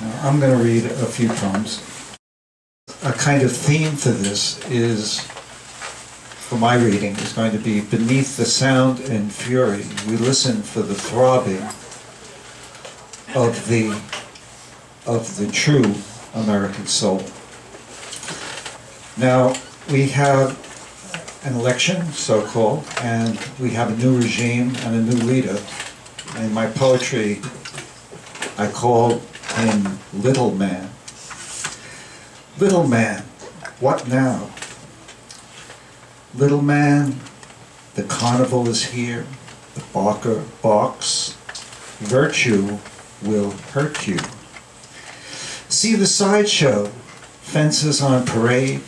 Now, I'm going to read a few poems. A kind of theme for this is, for my reading, is going to be beneath the sound and fury. We listen for the throbbing of the of the true American soul. Now we have an election, so-called, and we have a new regime and a new leader. In my poetry, I call him Little Man. Little Man, what now? Little Man, the carnival is here, the barker barks, virtue will hurt you. See the sideshow, fences on parade,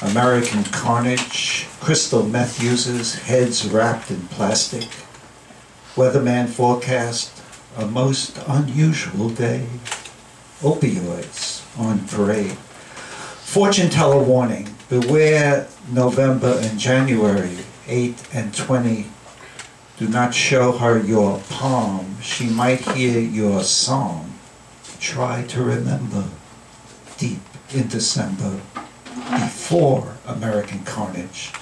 American carnage, crystal meth users, heads wrapped in plastic. Weatherman forecast, a most unusual day. Opioids on parade. Fortune teller warning, beware November and January 8 and 20. Do not show her your palm, she might hear your song. Try to remember deep in December before American carnage.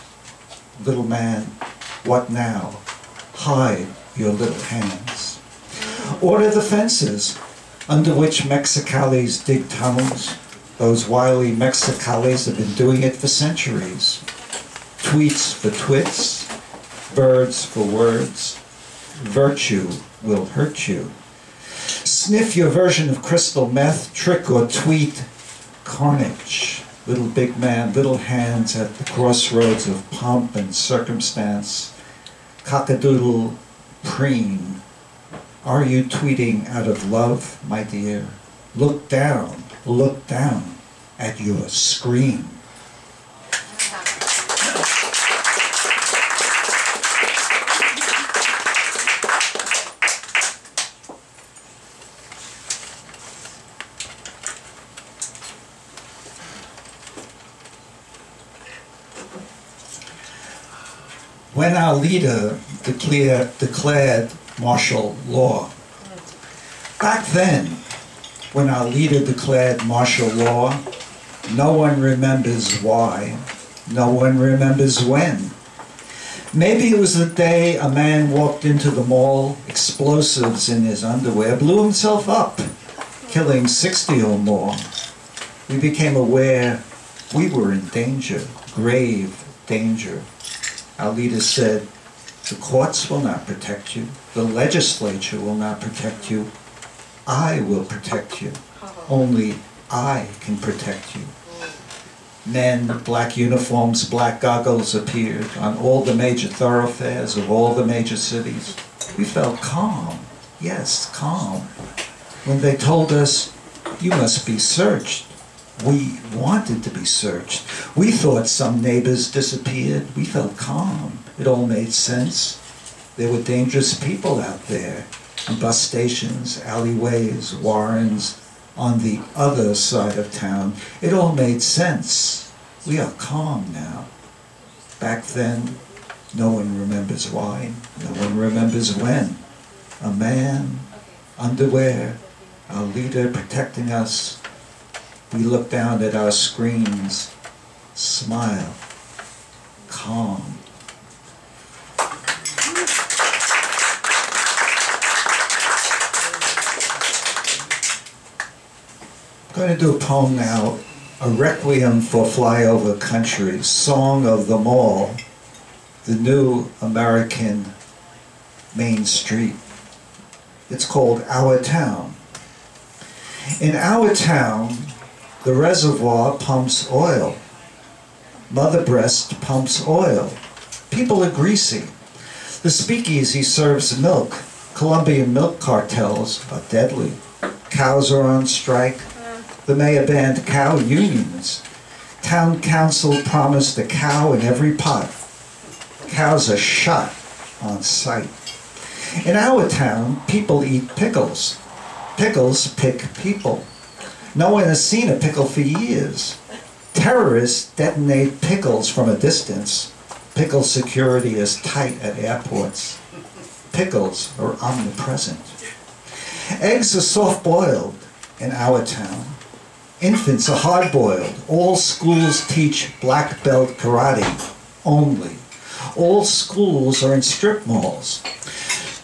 Little man, what now? Hide your little hands. Order the fences under which Mexicali's dig tunnels. Those wily Mexicali's have been doing it for centuries. Tweets for twits, birds for words. Virtue will hurt you. Sniff your version of crystal meth, trick or tweet, carnage little big man, little hands at the crossroads of pomp and circumstance, cockadoodle preen. Are you tweeting out of love, my dear? Look down, look down at your screen. when our leader declare, declared martial law. Back then, when our leader declared martial law, no one remembers why, no one remembers when. Maybe it was the day a man walked into the mall, explosives in his underwear, blew himself up, killing 60 or more. We became aware we were in danger, grave danger. Our leader said, the courts will not protect you. The legislature will not protect you. I will protect you. Only I can protect you. Men, black uniforms, black goggles appeared on all the major thoroughfares of all the major cities. We felt calm, yes, calm, when they told us, you must be searched we wanted to be searched. We thought some neighbors disappeared. We felt calm. It all made sense. There were dangerous people out there on bus stations, alleyways, warrens, on the other side of town. It all made sense. We are calm now. Back then, no one remembers why. No one remembers when. A man, underwear, our leader protecting us, we look down at our screens, smile, calm. Going to do a poem now, a requiem for flyover country, song of them all, the new American Main Street. It's called Our Town. In our town, the reservoir pumps oil. Mother breast pumps oil. People are greasy. The speakeasy serves milk. Colombian milk cartels are deadly. Cows are on strike. The mayor banned cow unions. Town council promised a cow in every pot. Cows are shot on sight. In our town, people eat pickles. Pickles pick people. No one has seen a pickle for years. Terrorists detonate pickles from a distance. Pickle security is tight at airports. Pickles are omnipresent. Eggs are soft boiled. in our town. Infants are hard-boiled. All schools teach black belt karate only. All schools are in strip malls.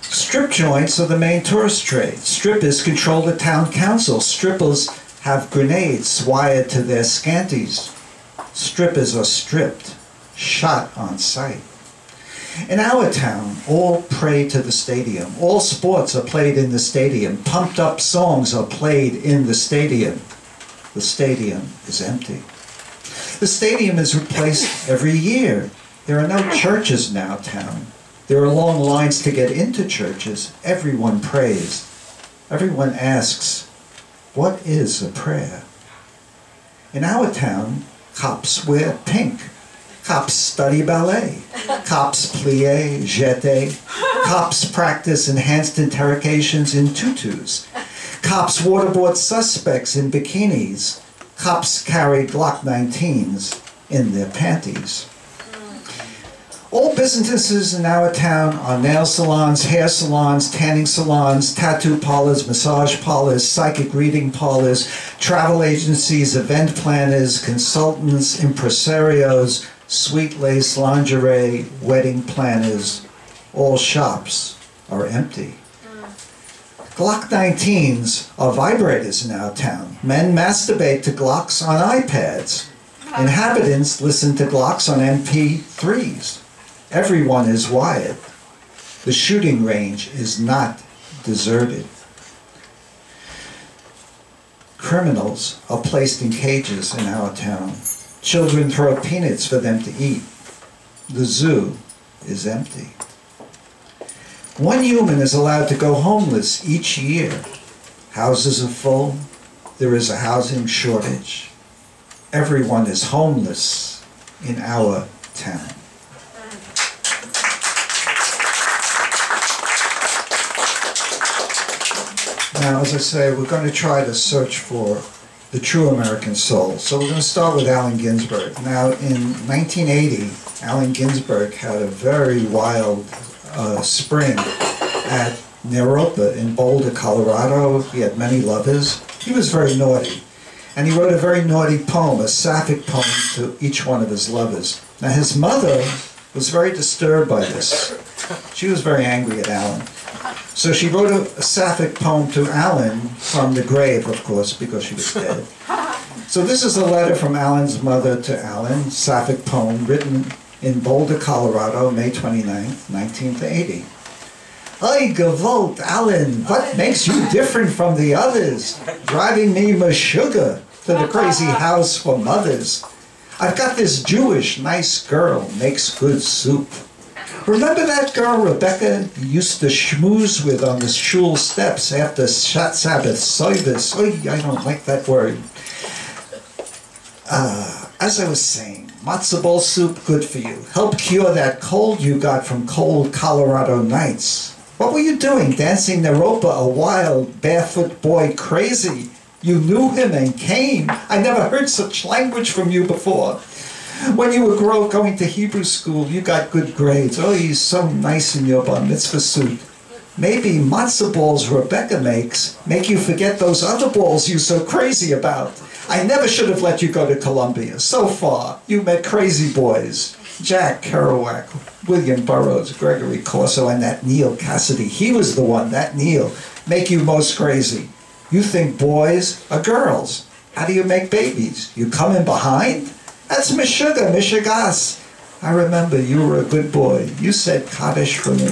Strip joints are the main tourist trade. Strippers control the town council. Strippers have grenades wired to their scanties. Strippers are stripped, shot on sight. In our town, all pray to the stadium. All sports are played in the stadium. Pumped up songs are played in the stadium. The stadium is empty. The stadium is replaced every year. There are no churches now, town. There are long lines to get into churches. Everyone prays. Everyone asks, what is a prayer? In our town, cops wear pink. Cops study ballet. Cops plie, jete. Cops practice enhanced interrogations in tutus. Cops waterboard suspects in bikinis. Cops carry Glock 19s in their panties. All businesses in our town are nail salons, hair salons, tanning salons, tattoo parlors, massage parlors, psychic reading parlors, travel agencies, event planners, consultants, impresarios, sweet lace lingerie, wedding planners. All shops are empty. Glock 19s are vibrators in our town. Men masturbate to Glocks on iPads. Inhabitants listen to Glocks on MP3s. Everyone is wired. The shooting range is not deserted. Criminals are placed in cages in our town. Children throw peanuts for them to eat. The zoo is empty. One human is allowed to go homeless each year. Houses are full. There is a housing shortage. Everyone is homeless in our town. Now, as I say, we're going to try to search for the true American soul. So we're going to start with Allen Ginsberg. Now, in 1980, Allen Ginsberg had a very wild uh, spring at Naropa in Boulder, Colorado. He had many lovers. He was very naughty. And he wrote a very naughty poem, a sapphic poem to each one of his lovers. Now, his mother was very disturbed by this. She was very angry at Allen. So she wrote a, a, sapphic poem to Allen from the grave, of course, because she was dead. So this is a letter from Allen's mother to Allen, sapphic poem written in Boulder, Colorado, May 29, 1980. Ay, Gewalt, Allen, what makes you different from the others? Driving me sugar to the crazy house for mothers. I've got this Jewish nice girl, makes good soup. Remember that girl Rebecca used to schmooze with on the shul steps after Sabbath service? Oh, I don't like that word. Uh, as I was saying, matzo ball soup, good for you. Help cure that cold you got from cold Colorado nights. What were you doing, dancing Naropa, a wild, barefoot boy crazy? You knew him and came. I never heard such language from you before. When you were grow, going to Hebrew school, you got good grades. Oh, he's so nice in your bar mitzvah suit. Maybe matzo balls Rebecca makes make you forget those other balls you so crazy about. I never should have let you go to Columbia. So far, you met crazy boys. Jack Kerouac, William Burroughs, Gregory Corso, and that Neal Cassady. He was the one, that Neal, make you most crazy. You think boys are girls. How do you make babies? You come in behind? That's Meshuggah, Mishugas. I remember you were a good boy. You said Kaddish for me.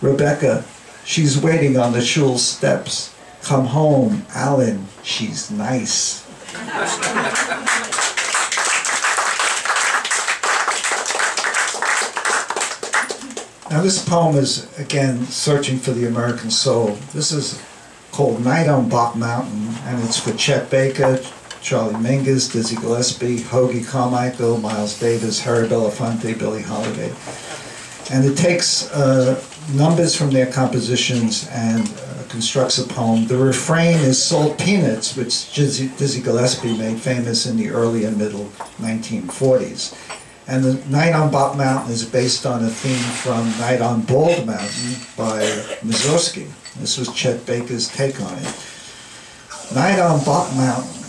Rebecca, she's waiting on the shul steps. Come home, Allen, she's nice. now this poem is, again, searching for the American soul. This is called Night on Bop Mountain, and it's for Chet Baker, Charlie Mingus, Dizzy Gillespie, Hoagy Carmichael, Miles Davis, Harry Belafonte, Billie Holiday. And it takes uh, numbers from their compositions and constructs a poem. The refrain is Salt Peanuts, which Dizzy, Gillespie made famous in the early and middle 1940s. And the Night on Bop Mountain is based on a theme from Night on Bald Mountain by Mussorgsky. This was Chet Baker's take on it. Night on Bop Mountain.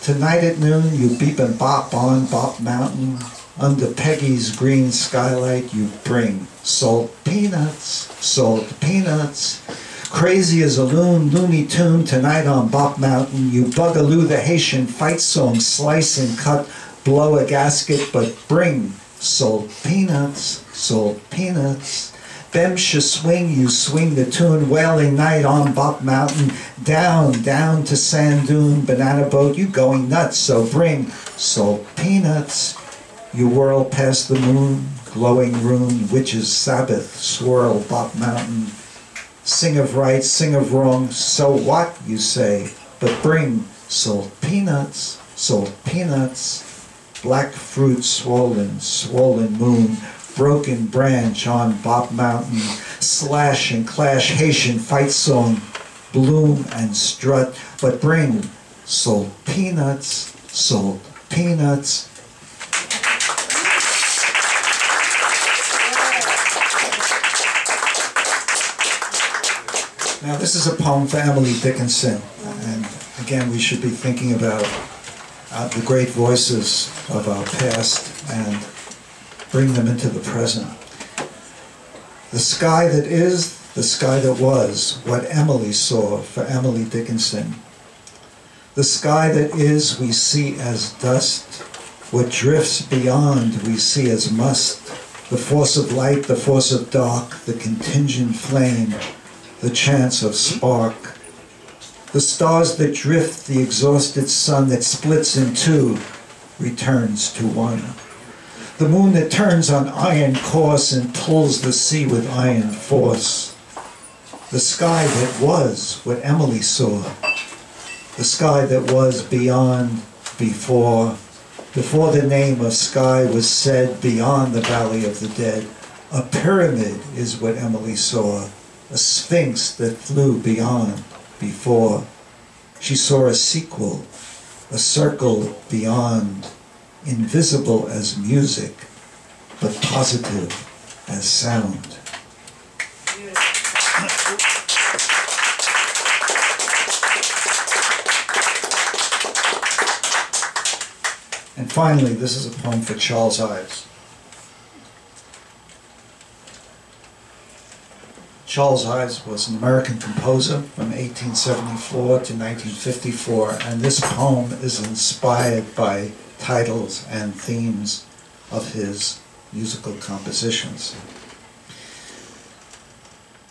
Tonight at noon, you beep and bop on Bop Mountain. Under Peggy's green skylight, you bring salt peanuts, salt peanuts. Crazy as a loon, loony tune tonight on Bop Mountain. You bugaloo the Haitian fight song, slice and cut, blow a gasket, but bring salt peanuts, salt peanuts. Bemsha swing, you swing the tune, wailing night on Bop Mountain, down, down to Sand Dune, banana boat, you going nuts, so bring salt peanuts. You whirl past the moon, glowing rune, witches Sabbath, swirl Bop Mountain. Sing of right, sing of wrong, so what, you say, but bring salt peanuts, salt peanuts. Black fruit swollen, swollen moon, broken branch on Bop Mountain, slash and clash Haitian fight song, bloom and strut, but bring salt peanuts, salt peanuts. Now this is a poem for Emily Dickinson, and again we should be thinking about uh, the great voices of our past and bring them into the present. The sky that is, the sky that was, what Emily saw for Emily Dickinson. The sky that is we see as dust, what drifts beyond we see as must, the force of light, the force of dark, the contingent flame, the chance of spark, the stars that drift, the exhausted sun that splits in two, returns to one. The moon that turns on iron course and pulls the sea with iron force. The sky that was what Emily saw. The sky that was beyond, before, before the name of sky was said beyond the valley of the dead. A pyramid is what Emily saw, a sphinx that flew beyond, before. She saw a sequel, a circle beyond, invisible as music, but positive as sound. And finally, this is a poem for Charles Ives. Charles Ives was an American composer from 1874 to 1954, and this poem is inspired by titles and themes of his musical compositions.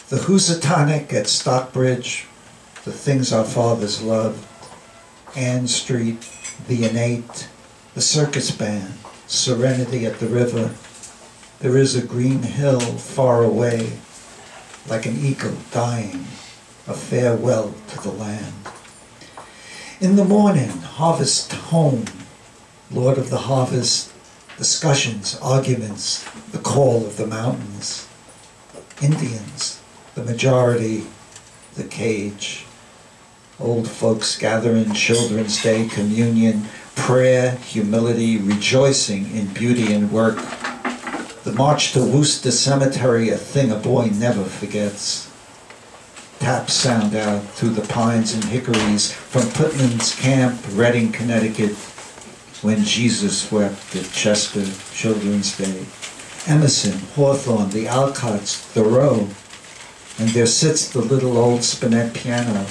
The Housatonic at Stockbridge, The Things Our Fathers Loved, Ann Street, The Innate, The Circus Band, Serenity at the River, There is a green hill far away, like an eagle dying, a farewell to the land. In the morning, harvest home, Lord of the harvest, discussions, arguments, the call of the mountains. Indians, the majority, the cage. Old folks gathering, Children's Day, communion, prayer, humility, rejoicing in beauty and work. The march to Worcester Cemetery, a thing a boy never forgets. Taps sound out through the pines and hickories from Putnam's Camp, Redding, Connecticut, when Jesus wept at Chester Children's Day. Emerson, Hawthorne, the Alcotts, Thoreau, and there sits the little old spinet piano,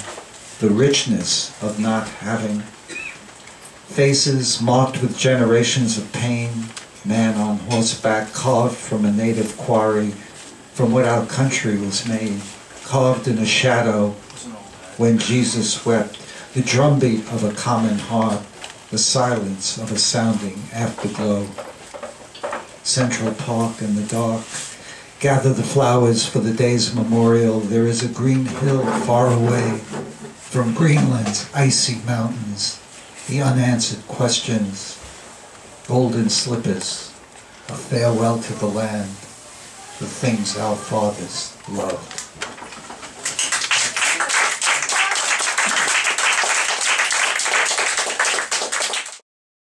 the richness of not having. Faces marked with generations of pain, man on horseback carved from a native quarry, from what our country was made, carved in a shadow when Jesus wept, the drumbeat of a common heart, the silence of a sounding afterglow. Central Park in the dark. Gather the flowers for the day's memorial. There is a green hill far away from Greenland's icy mountains. The unanswered questions. Golden slippers. A farewell to the land. The things our fathers loved.